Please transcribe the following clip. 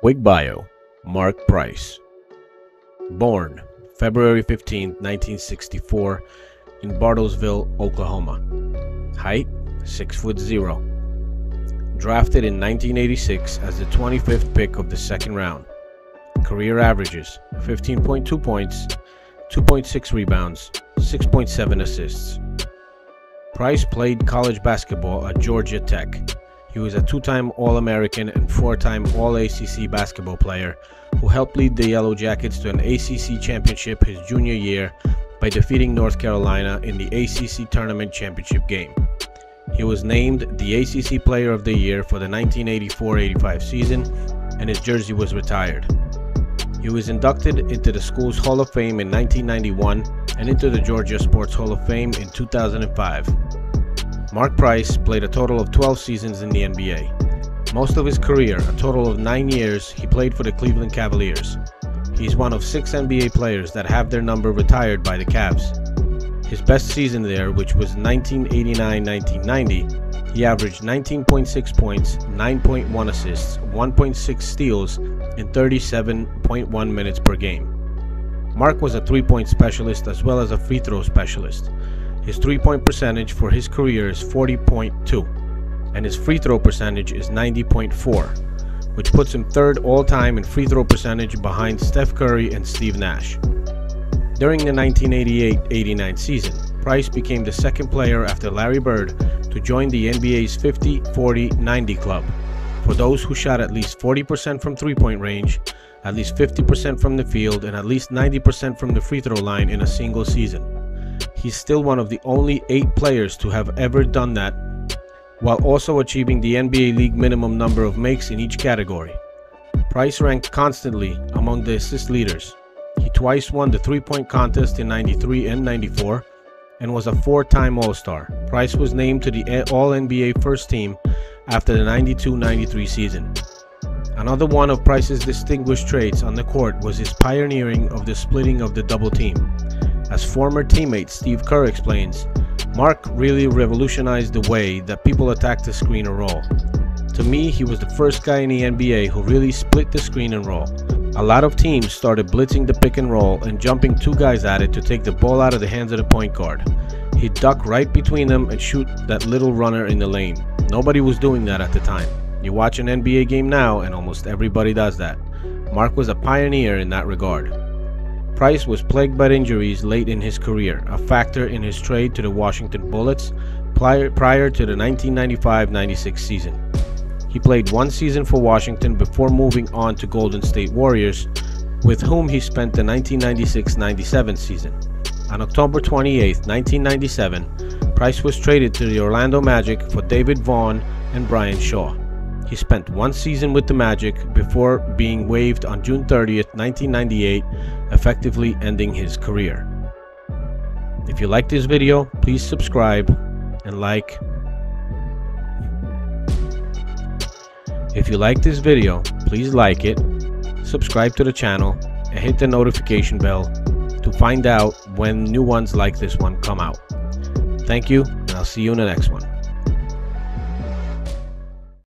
Quick bio Mark Price. Born February 15, 1964, in Bartlesville, Oklahoma. Height 6 foot 0. Drafted in 1986 as the 25th pick of the second round. Career averages 15.2 points, 2.6 rebounds, 6.7 assists. Price played college basketball at Georgia Tech. He was a two time All American and four time All ACC basketball player who helped lead the Yellow Jackets to an ACC championship his junior year by defeating North Carolina in the ACC Tournament Championship game. He was named the ACC Player of the Year for the 1984 85 season, and his jersey was retired. He was inducted into the school's Hall of Fame in 1991 and into the Georgia Sports Hall of Fame in 2005. Mark Price played a total of 12 seasons in the NBA. Most of his career, a total of nine years, he played for the Cleveland Cavaliers. He's one of six NBA players that have their number retired by the Cavs. His best season there, which was 1989 1990, he averaged 19.6 points, 9.1 assists, 1.6 steals, and 37.1 minutes per game. Mark was a three point specialist as well as a free throw specialist. His three point percentage for his career is 40.2, and his free throw percentage is 90.4, which puts him third all time in free throw percentage behind Steph Curry and Steve Nash. During the 1988 89 season, Price became the second player after Larry Bird to join the NBA's 50 40 90 club for those who shot at least 40% from three point range, at least 50% from the field, and at least 90% from the free throw line in a single season. He's still one of the only eight players to have ever done that, while also achieving the NBA league minimum number of makes in each category. Price ranked constantly among the assist leaders. He twice won the three point contest in 93 and 94 and was a four time All Star. Price was named to the All NBA first team after the 92 93 season. Another one of Price's distinguished traits on the court was his pioneering of the splitting of the double team. As former teammate Steve Kerr explains, Mark really revolutionized the way that people attack the screen and roll. To me, he was the first guy in the NBA who really split the screen and roll. A lot of teams started blitzing the pick and roll and jumping two guys at it to take the ball out of the hands of the point guard. He'd duck right between them and shoot that little runner in the lane. Nobody was doing that at the time. You watch an NBA game now, and almost everybody does that. Mark was a pioneer in that regard. Price was plagued by injuries late in his career, a factor in his trade to the Washington Bullets prior, to the 1995 96 season. He played one season for Washington before moving on to Golden State Warriors, with whom he spent the 1996 97 season. On October 28, 1997, Price was traded to the Orlando Magic for David Vaughn and Brian Shaw. He spent one season with the Magic before being waived on June 30, 1998, effectively ending his career. If you like this video, please subscribe and like. If you like this video, please like it, subscribe to the channel, and hit the notification bell to find out when new ones like this one come out. Thank you, and I'll see you in the next one.